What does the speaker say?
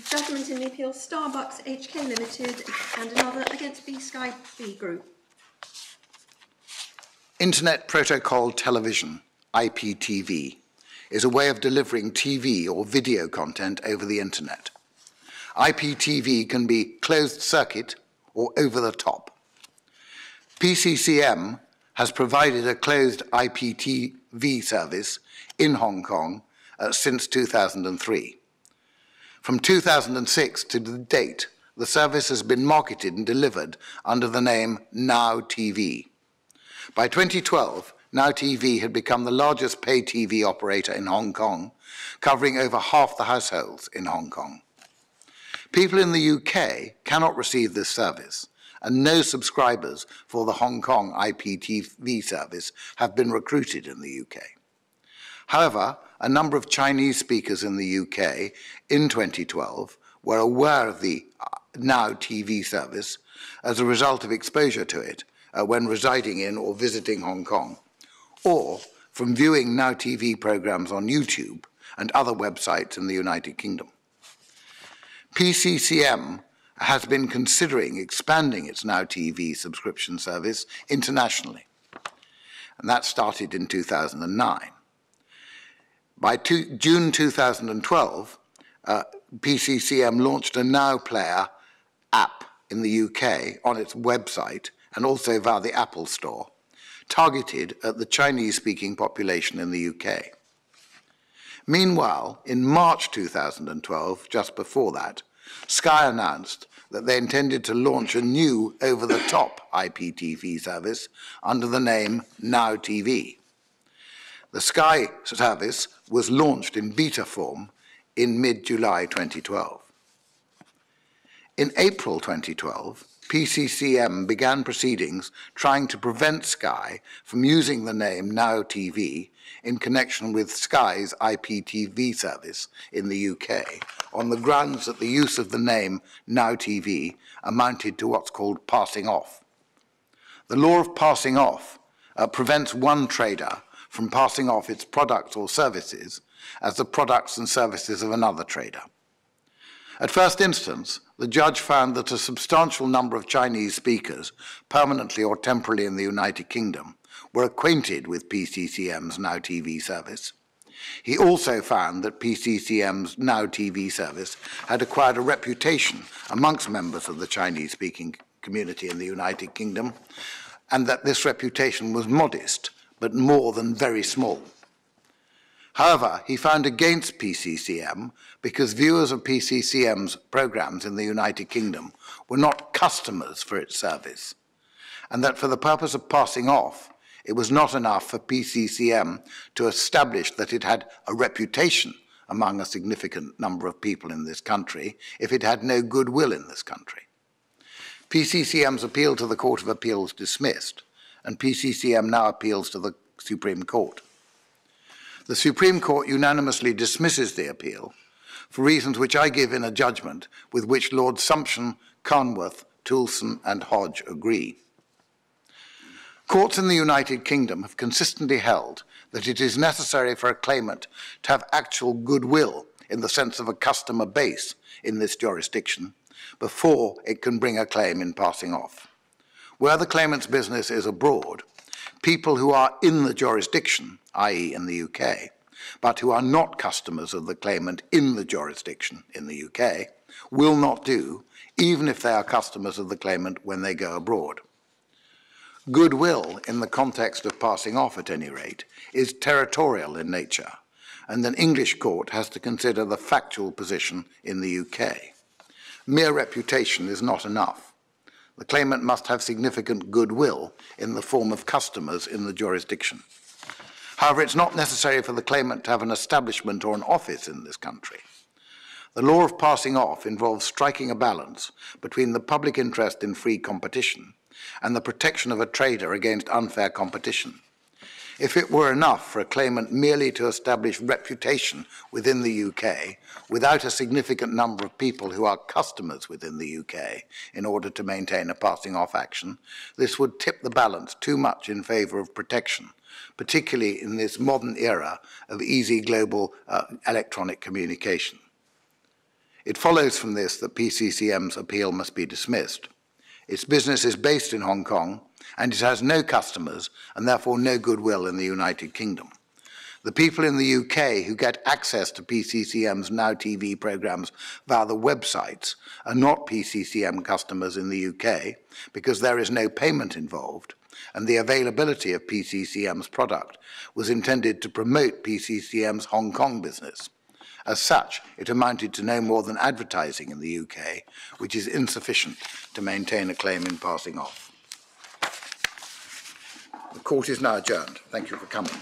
Judgment in the appeal Starbucks HK Limited and another against B Sky B Group. Internet Protocol Television, IPTV, is a way of delivering TV or video content over the internet. IPTV can be closed circuit or over the top. PCCM has provided a closed IPTV service in Hong Kong uh, since 2003. From 2006 to the date, the service has been marketed and delivered under the name Now TV. By 2012, Now TV had become the largest pay TV operator in Hong Kong, covering over half the households in Hong Kong. People in the UK cannot receive this service, and no subscribers for the Hong Kong IPTV service have been recruited in the UK. However, a number of Chinese speakers in the UK in 2012 were aware of the uh, Now TV service as a result of exposure to it uh, when residing in or visiting Hong Kong, or from viewing Now TV programs on YouTube and other websites in the United Kingdom. PCCM has been considering expanding its Now TV subscription service internationally, and that started in 2009. By two, June 2012, uh, PCCM launched a Now Player app in the UK on its website and also via the Apple Store, targeted at the Chinese-speaking population in the UK. Meanwhile, in March 2012, just before that, Sky announced that they intended to launch a new over-the-top IPTV service under the name Now TV. The Sky service was launched in beta form in mid-July 2012. In April 2012, PCCM began proceedings trying to prevent Sky from using the name Now TV in connection with Sky's IPTV service in the UK on the grounds that the use of the name Now TV amounted to what's called passing off. The law of passing off uh, prevents one trader from passing off its products or services as the products and services of another trader. At first instance, the judge found that a substantial number of Chinese speakers, permanently or temporarily in the United Kingdom, were acquainted with PCCM's Now TV service. He also found that PCCM's Now TV service had acquired a reputation amongst members of the Chinese-speaking community in the United Kingdom, and that this reputation was modest, but more than very small. However, he found against PCCM because viewers of PCCM's programs in the United Kingdom were not customers for its service, and that for the purpose of passing off, it was not enough for PCCM to establish that it had a reputation among a significant number of people in this country if it had no goodwill in this country. PCCM's appeal to the Court of Appeals dismissed, and PCCM now appeals to the Supreme Court. The Supreme Court unanimously dismisses the appeal for reasons which I give in a judgment with which Lord Sumption, Carnwath, Toulson and Hodge agree. Courts in the United Kingdom have consistently held that it is necessary for a claimant to have actual goodwill in the sense of a customer base in this jurisdiction before it can bring a claim in passing off. Where the claimant's business is abroad, people who are in the jurisdiction, i.e. in the UK, but who are not customers of the claimant in the jurisdiction in the UK, will not do, even if they are customers of the claimant when they go abroad. Goodwill, in the context of passing off at any rate, is territorial in nature, and an English court has to consider the factual position in the UK. Mere reputation is not enough the claimant must have significant goodwill in the form of customers in the jurisdiction. However, it's not necessary for the claimant to have an establishment or an office in this country. The law of passing off involves striking a balance between the public interest in free competition and the protection of a trader against unfair competition. If it were enough for a claimant merely to establish reputation within the UK without a significant number of people who are customers within the UK in order to maintain a passing off action, this would tip the balance too much in favour of protection, particularly in this modern era of easy global uh, electronic communication. It follows from this that PCCM's appeal must be dismissed. Its business is based in Hong Kong, and it has no customers and therefore no goodwill in the United Kingdom. The people in the UK who get access to PCCM's Now TV programmes via the websites are not PCCM customers in the UK because there is no payment involved, and the availability of PCCM's product was intended to promote PCCM's Hong Kong business. As such, it amounted to no more than advertising in the UK, which is insufficient to maintain a claim in passing off. The court is now adjourned. Thank you for coming.